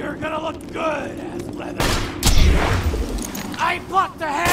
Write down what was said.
You're gonna look good as leather. I blocked the head.